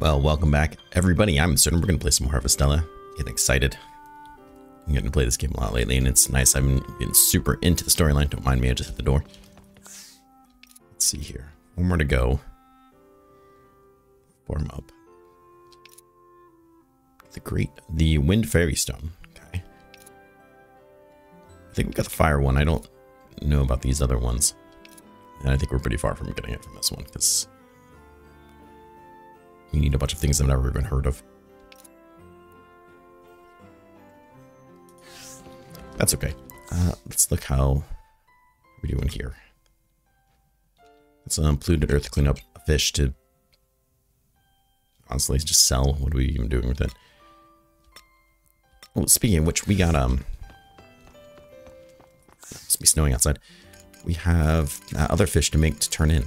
Well, welcome back, everybody. I'm certain we're going to play some more Harvestella. Getting excited. I'm to play this game a lot lately, and it's nice. I'm getting super into the storyline. Don't mind me, I just hit the door. Let's see here. One more to go. Form up. The Great, the Wind Fairy Stone. Okay. I think we got the Fire one. I don't know about these other ones. And I think we're pretty far from getting it from this one, because you need a bunch of things I've never even heard of. That's okay. Uh, let's look how we're doing here. Let's um, polluted earth clean up fish to honestly just sell. What are we even doing with it? Well, speaking of which, we got um. It's be snowing outside. We have uh, other fish to make to turn in.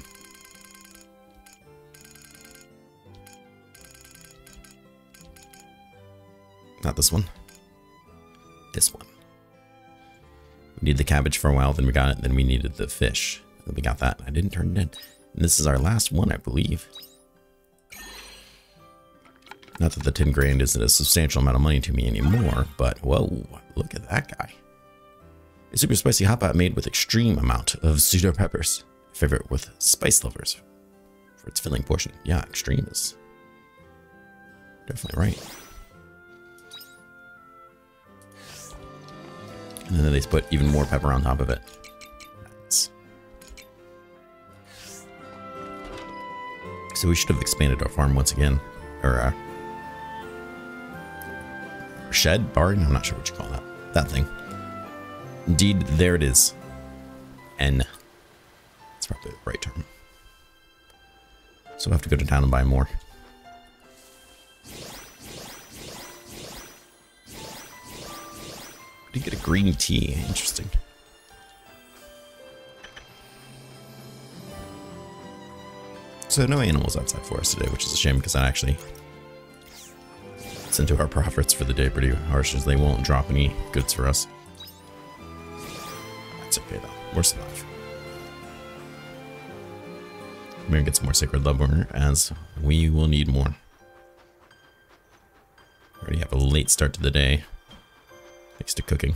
Not this one. This one. We needed the cabbage for a while, then we got it, then we needed the fish. Then we got that. I didn't turn it in. And this is our last one, I believe. Not that the 10 grand isn't a substantial amount of money to me anymore, but whoa, look at that guy. A super spicy hot pot made with extreme amount of pseudo peppers. Favorite with spice lovers for its filling portion. Yeah, extreme is definitely right. And then they put even more pepper on top of it. So we should have expanded our farm once again. Or, uh, shed, barn, I'm not sure what you call that. That thing. Indeed, there it is. N. That's probably the right term. So we'll have to go to town and buy more. Did get a green tea? Interesting. So no animals outside for us today, which is a shame because that actually into our profits for the day pretty harsh as they won't drop any goods for us. That's okay though. We're alive. We're get some more sacred lumber as we will need more. Already have a late start to the day. To cooking.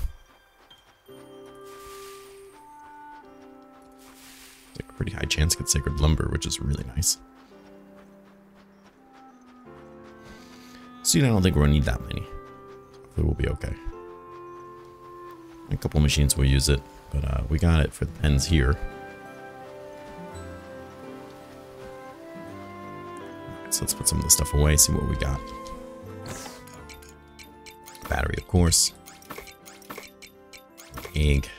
Like a pretty high chance to get sacred lumber, which is really nice. See, I don't think we're gonna need that many. Hopefully we'll be okay. A couple machines will use it, but uh, we got it for the pens here. so let's put some of this stuff away, see what we got. Battery, of course. Egg.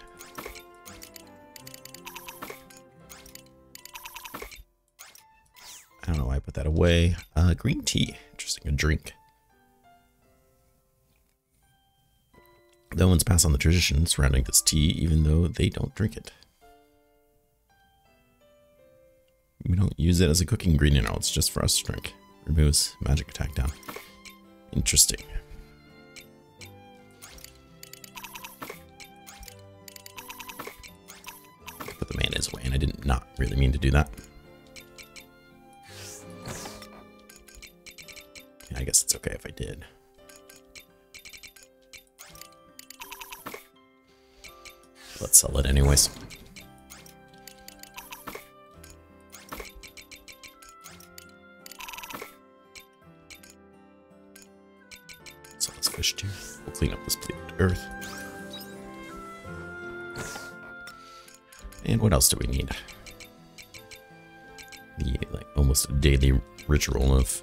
I don't know why I put that away. Uh, green tea. Interesting, a drink. No one's passed on the tradition surrounding this tea, even though they don't drink it. We don't use it as a cooking ingredient, it's just for us to drink. Removes magic attack down. Interesting. Mayonnaise away, and I did not really mean to do that. Yeah, I guess it's okay if I did. Let's sell it anyways. So let's fish too. We'll clean up this polluted earth. What else do we need? The like almost daily ritual of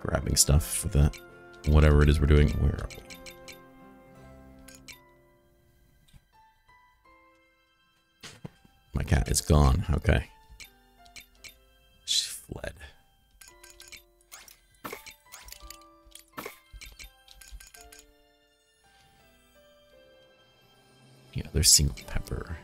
grabbing stuff for that whatever it is we're doing. Where are we? My cat is gone. Okay. single pepper.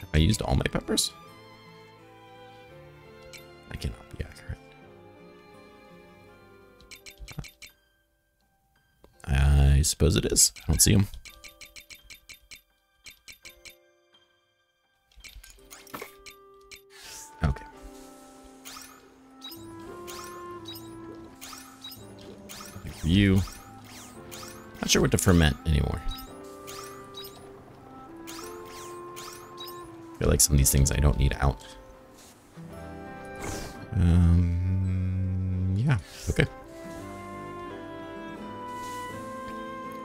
Have I used all my peppers? I cannot be accurate. I suppose it is. I don't see them. You. Not sure what to ferment anymore. I feel like some of these things I don't need out. Um, yeah, okay.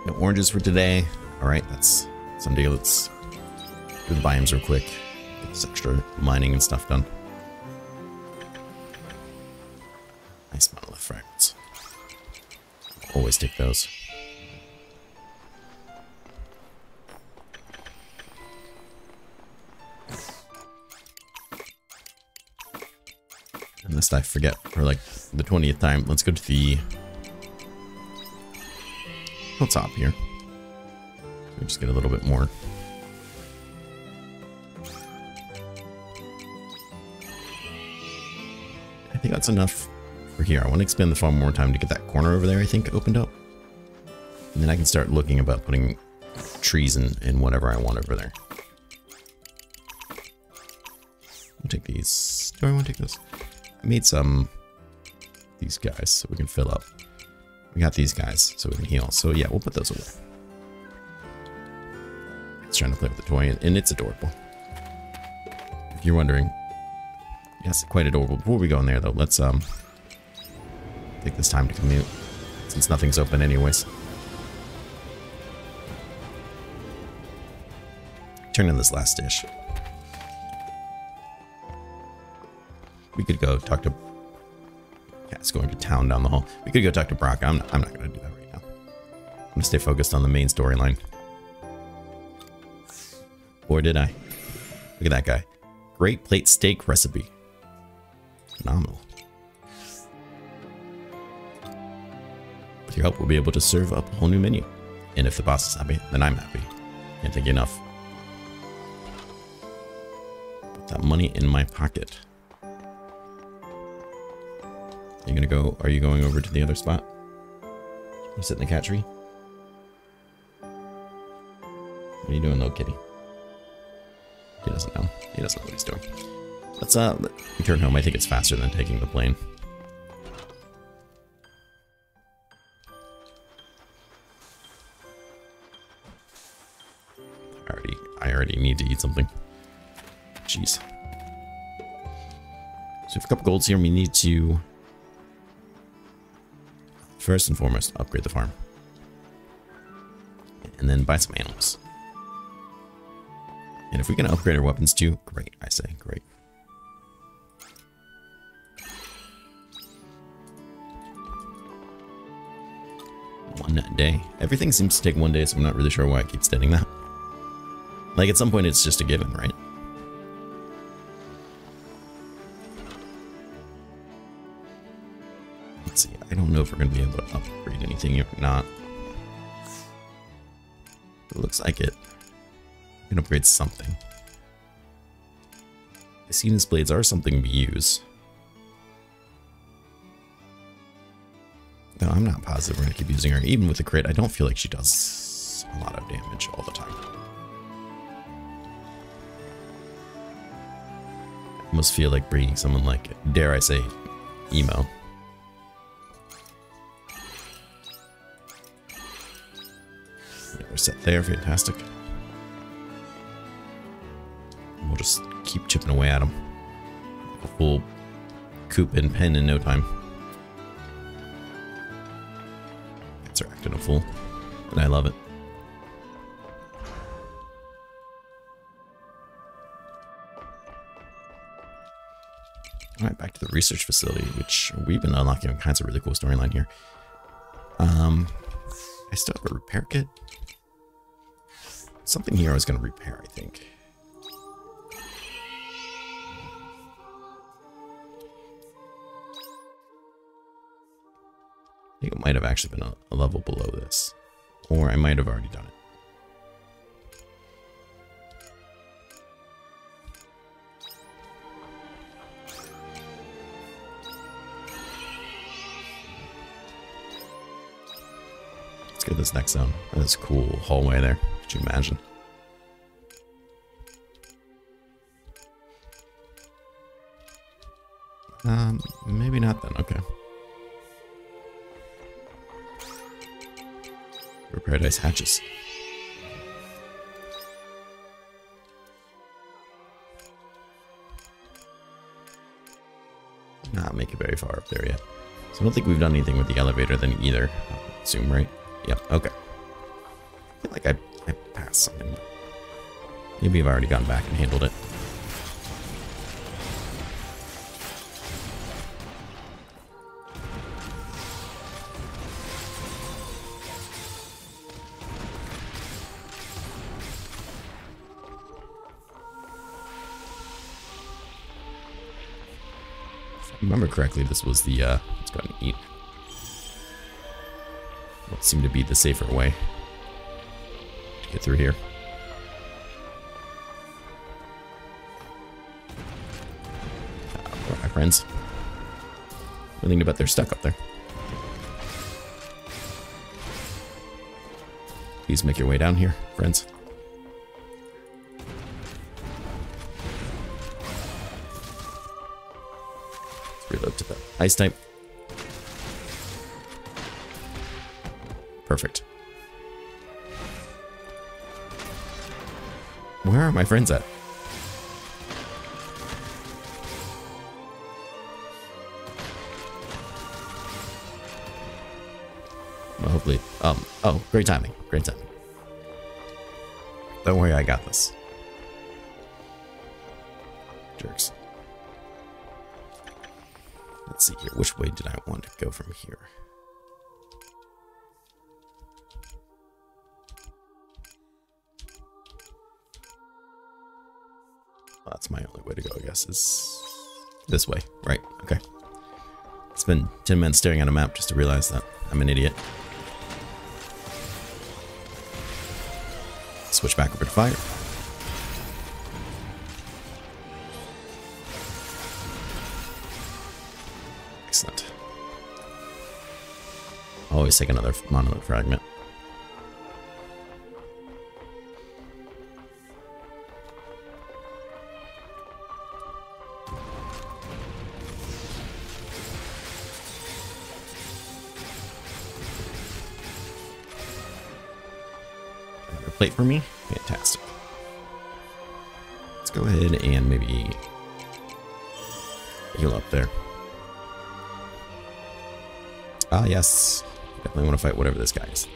No oranges for today. All right, that's Sunday. Let's do the biomes real quick. Get this extra mining and stuff done. Always those. Unless I forget for like the 20th time, let's go to the top here. We just get a little bit more. I think that's enough for here. I want to expand the farm more time to get that corner over there, I think, opened up. And then I can start looking about putting trees and, and whatever I want over there. I'll take these. Do I want to take those? I made some these guys so we can fill up. We got these guys so we can heal. So yeah, we'll put those away. It's trying to play with the toy and it's adorable. If you're wondering, yes, quite adorable. Before we go in there though, let's um take this time to commute since nothing's open anyways. Turn in this last dish. We could go talk to Cat's going to town down the hall. We could go talk to Brock. I'm, I'm not going to do that right now. I'm going to stay focused on the main storyline. Or did I? Look at that guy. Great plate steak recipe. Phenomenal. With your help, we'll be able to serve up a whole new menu. And if the boss is happy, then I'm happy. Can't thank you enough. Put that money in my pocket. Are you gonna go? Are you going over to the other spot? Sit in the cat tree. What are you doing, little kitty? He doesn't know. He doesn't know what he's doing. Let's uh return home. I think it's faster than taking the plane. I already, I already need to eat something. Jeez. So we have a couple golds here. We need to First and foremost, upgrade the farm. And then buy some animals. And if we can upgrade our weapons too, great, I say, great. One day. Everything seems to take one day, so I'm not really sure why I keep stating that. Like, at some point, it's just a given, right? Let's see. I don't know if we're going to be able to upgrade anything or not. It looks like it. We can upgrade something. Istina's blades are something we use. No, I'm not positive we're going to keep using her. Even with the crit, I don't feel like she does a lot of damage all the time. Almost feel like bringing someone like, dare I say, Emo. We're set there, fantastic. We'll just keep chipping away at them. A full coop and pen in no time. Are acting a fool, and I love it. Back to the research facility, which we've been unlocking all kinds of really cool storyline here. Um, I still have a repair kit. Something here I was going to repair, I think. I think it might have actually been a, a level below this. Or I might have already done it. To this next zone. That's a cool hallway there. Could you imagine? Um, maybe not then. Okay. Paradise hatches. Not make it very far up there yet. So I don't think we've done anything with the elevator then either. Assume, right? Yep, okay. I feel like I, I passed something. Maybe I've already gone back and handled it. If I remember correctly, this was the, uh, let's go and eat. Seemed to be the safer way to get through here. Uh, my friends. What think about they're stuck up there? Please make your way down here, friends. reload to the ice type. Perfect. Where are my friends at? Well, hopefully. Um. Oh, great timing. Great timing. Don't worry, I got this. Jerks. Let's see here. Which way did I want to go from here? Well, that's my only way to go, I guess, is this way. Right, okay. It's been 10 minutes staring at a map just to realize that I'm an idiot. Switch back over to fire. Excellent. Always take another monolith fragment. Plate for me? Fantastic. Let's go ahead and maybe heal up there. Ah, yes. Definitely want to fight whatever this guy is.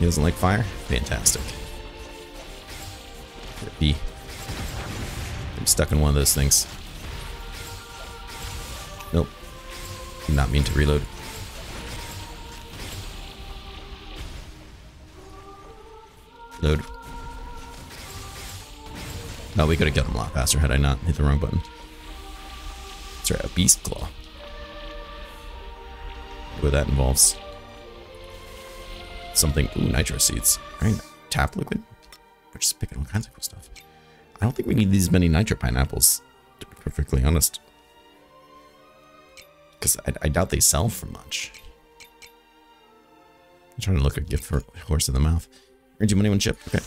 He doesn't like fire? Fantastic. B. I'm stuck in one of those things. Nope. Did not mean to reload. Load. Oh, we could have killed him a lot faster had I not hit the wrong button. That's right, a beast claw what that involves. Something, ooh, nitro seeds, right? Tap liquid? We're just picking all kinds of cool stuff. I don't think we need these many nitro pineapples, to be perfectly honest. Because I, I, doubt they sell for much. I'm trying to look a gift for horse in the mouth. Earned you money one chip? Okay.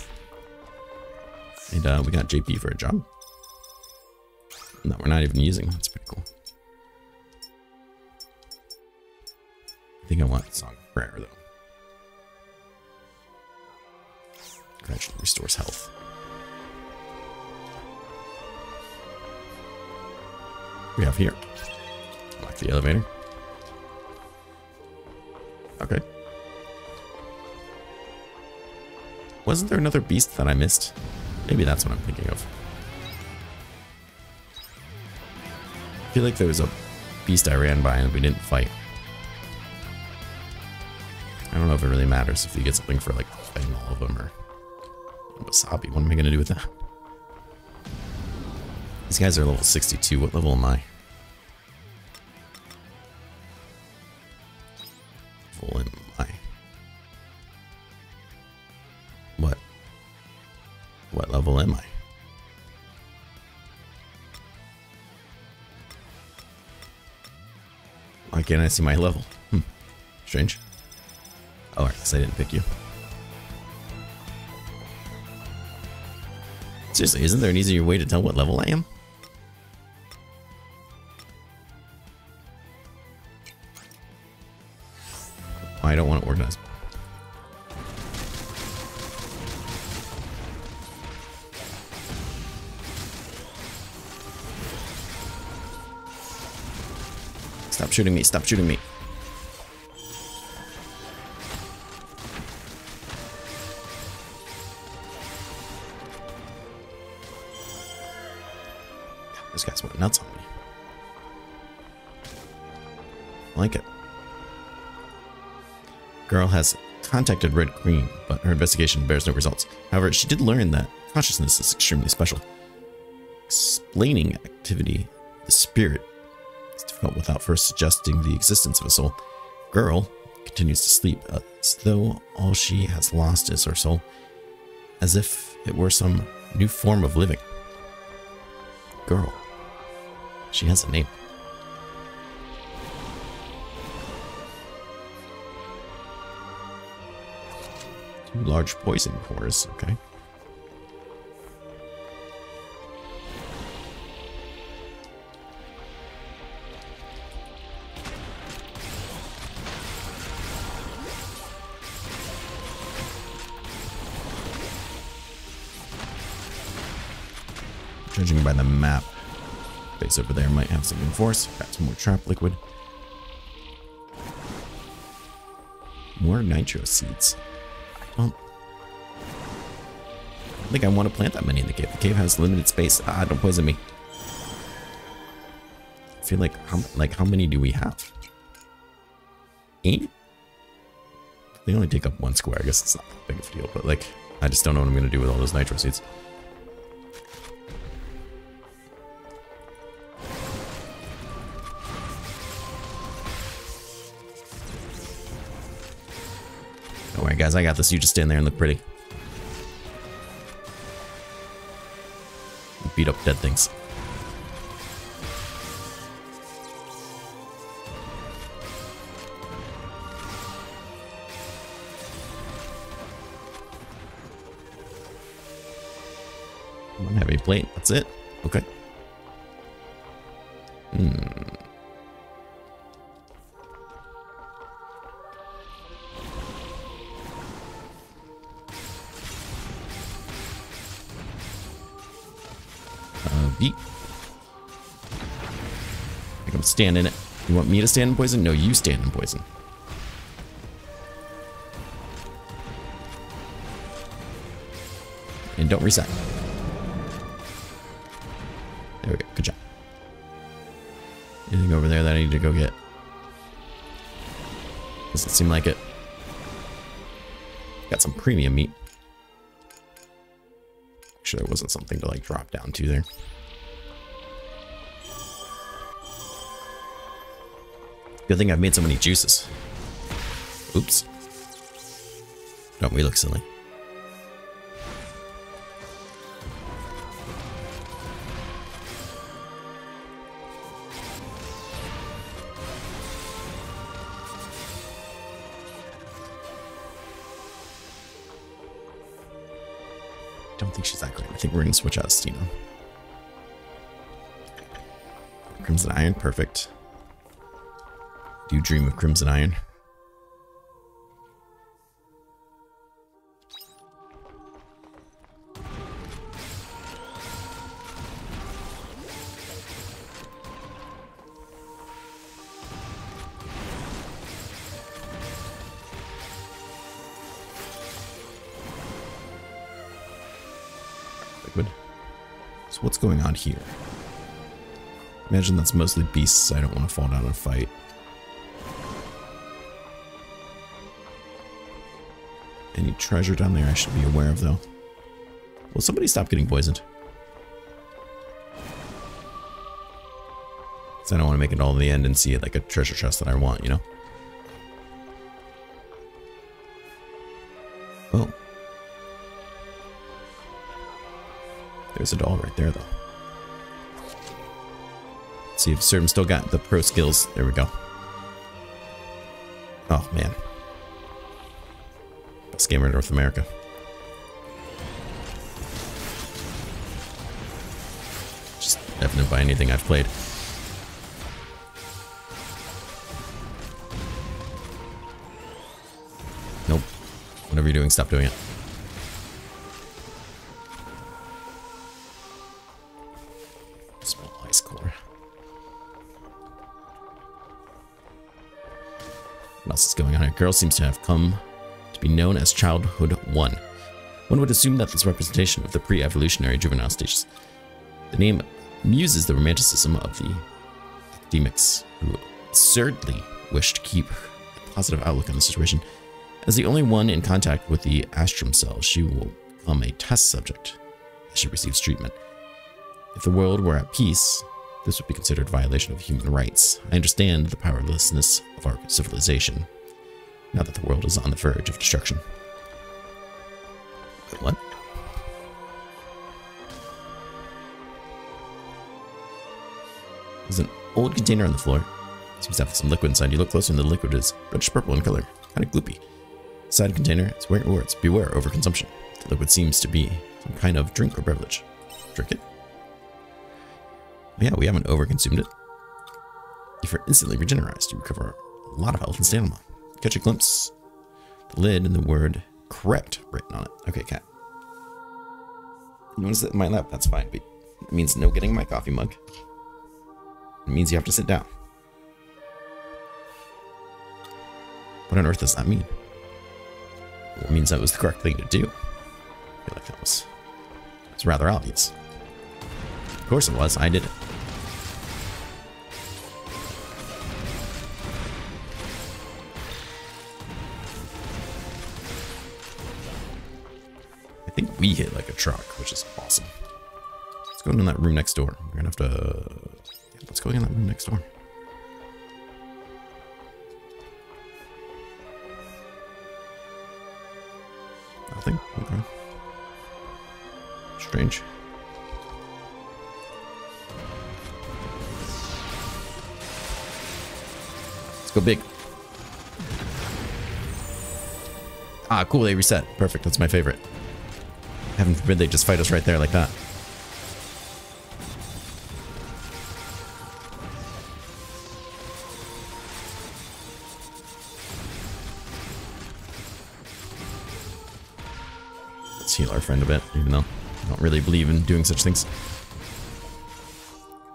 And uh, we got JP for a job. No, we're not even using. That's pretty cool. I think I want Song of Prayer, though. Gradually restores health. We have here. Like the elevator. Okay. Wasn't there another beast that I missed? Maybe that's what I'm thinking of. I feel like there was a beast I ran by and we didn't fight. I don't know if it really matters if you get something for like fighting all of them or wasabi. What am I going to do with that? These guys are level 62. What level am I? Level am level am I? Why can't I see my level? Hmm. Strange. Oh, I guess I didn't pick you. Seriously, isn't there an easier way to tell what level I am? Shooting me, stop shooting me. This guy's went nuts on me. like it. Girl has contacted Red Queen, but her investigation bears no results. However, she did learn that consciousness is extremely special. Explaining activity, the spirit, difficult without first suggesting the existence of a soul. Girl continues to sleep uh, as though all she has lost is her soul, as if it were some new form of living. Girl. She has a name. Two large poison pores, okay. Judging by the map, base over there might have something for us. Got some more trap liquid. More nitro seeds. Don't, I don't think I want to plant that many in the cave. The cave has limited space. Ah, don't poison me. I feel like how like how many do we have? Eight? They only take up one square. I guess it's not that big of a deal, but like I just don't know what I'm gonna do with all those nitro seeds. Guys. I got this. You just stand there and look pretty. Beat up dead things. One heavy plate. That's it. Okay. Hmm. Make him stand in it. You want me to stand in poison? No, you stand in poison. And don't reset. There we go. Good job. Anything over there that I need to go get? Doesn't seem like it. Got some premium meat. Make sure there wasn't something to like drop down to there. Good thing I've made so many juices. Oops. Don't we look silly? Don't think she's that great. I think we're gonna switch out Stina. Crimson Iron, perfect. You dream of Crimson Iron? What's going on here? Imagine that's mostly beasts. I don't want to fall down and fight. Any treasure down there I should be aware of, though. Will somebody stop getting poisoned? 'Cause I don't want to make it all to the end and see it like a treasure chest that I want, you know? Oh. There's a doll right there, though. Let's see if Servum still got the pro skills. There we go. Oh, man. In North America. Just evident by anything I've played. Nope. Whatever you're doing, stop doing it. Small ice core. What else is going on here? Girl seems to have come be known as Childhood 1. One would assume that this representation of the pre-evolutionary juvenile stages. The name muses the romanticism of the academics who absurdly wish to keep a positive outlook on the situation. As the only one in contact with the Astrum cells, she will become a test subject as she receives treatment. If the world were at peace, this would be considered violation of human rights. I understand the powerlessness of our civilization, now that the world is on the verge of destruction. Wait, what? There's an old container on the floor. Seems to have some liquid inside. You look closer and the liquid is reddish purple in color. Kind of gloopy. Inside container, it's wearing words. Beware overconsumption. The liquid seems to be some kind of drink or beverage. Drink it. Yeah, we haven't overconsumed it. If you're instantly regenerized, you recover a lot of health and stamina. Catch a glimpse. The lid and the word correct written on it. Okay, cat. You want to sit in my lap? That's fine, but it means no getting my coffee mug. It means you have to sit down. What on earth does that mean? Well, it means that was the correct thing to do. I feel like that was, was rather obvious. Of course it was. I did it. Truck, which is awesome. Let's go in that room next door. We're gonna have to... Yeah, let's go in that room next door. Nothing? Okay. Strange. Let's go big. Ah, cool, they reset. Perfect, that's my favorite. Heaven forbid they just fight us right there like that. Let's heal our friend a bit, even though I don't really believe in doing such things.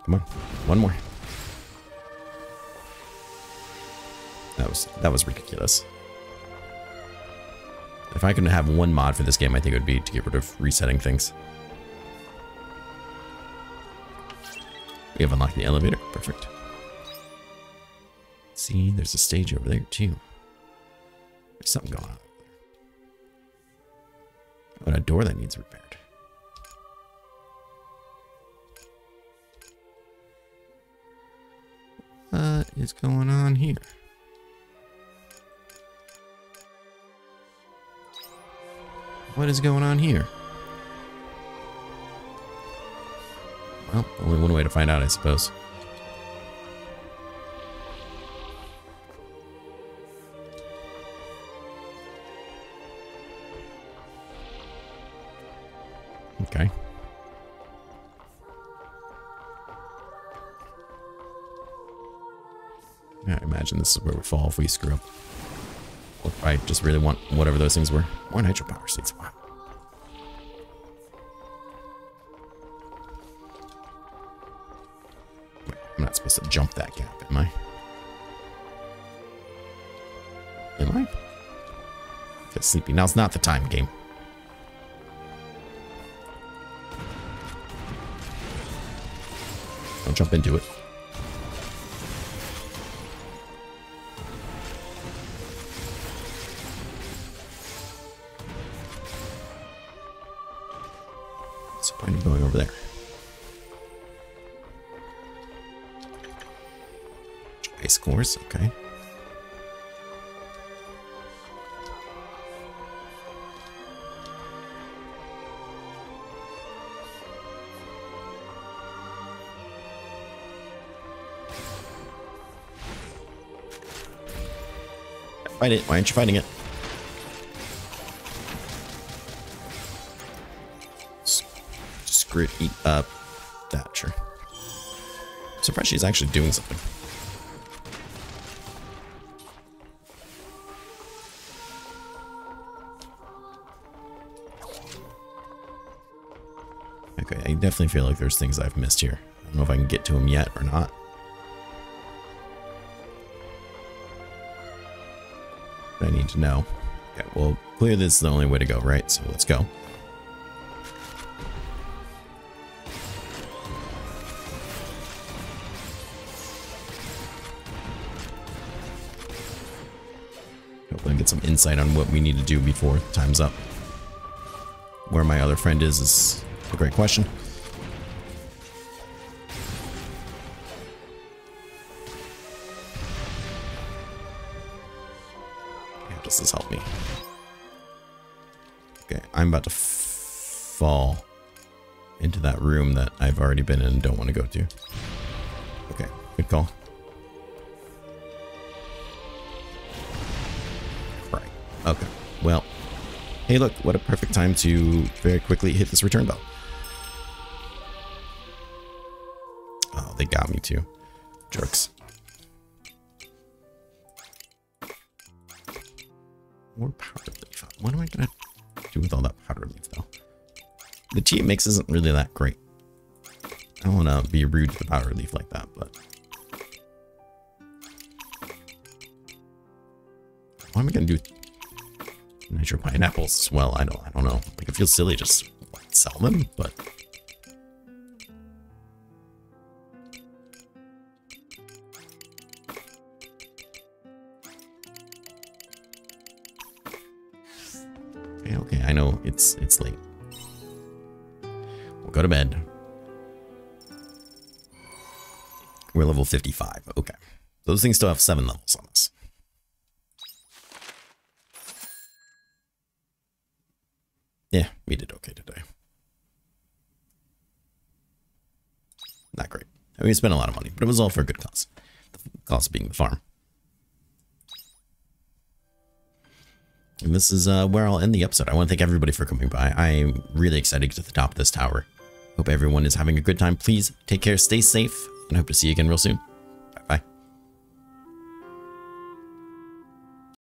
Come on, one more. That was that was ridiculous. If I could have one mod for this game, I think it would be to get rid of resetting things. We have unlocked the elevator. Perfect. See, there's a stage over there too. There's something going on. Oh, a door that needs repaired. What is going on here? What is going on here? Well, only one way to find out, I suppose. Okay. I imagine this is where we fall if we screw up. I just really want whatever those things were. More nitro power seeds. Wow. I'm not supposed to jump that gap, am I? Am I? Get sleepy. Now's not the time, game. Don't jump into it. Okay? Fight it. Why aren't you fighting it? S screw it. Eat up. That. Surprised she's actually doing something. Definitely feel like there's things I've missed here. I don't know if I can get to them yet or not. I need to know. Okay, well, clearly this is the only way to go, right? So let's go. Hopefully I get some insight on what we need to do before time's up. Where my other friend is is a great question. Does this help me? Okay, I'm about to fall into that room that I've already been in and don't want to go to. Okay, good call. Right. Okay. Well, hey look, what a perfect time to very quickly hit this return bell. Oh, they got me too. Jerks. More powder leaf. What am I gonna do with all that powder leaf though? The tea mix isn't really that great. I don't want to be rude to the powder leaf like that, but... What am I gonna do? Nitro pineapples well. I don't. I don't know. Like it feels silly just what, sell them, but Okay, I know it's it's late. We'll go to bed. We're level 55. Okay. Those things still have seven levels on us. Yeah, we did okay today. Not great. I mean, we spent a lot of money, but it was all for a good cause. The cause being the farm. And this is uh, where I'll end the episode. I want to thank everybody for coming by. I'm really excited to get to the top of this tower. Hope everyone is having a good time. Please take care, stay safe, and I hope to see you again real soon.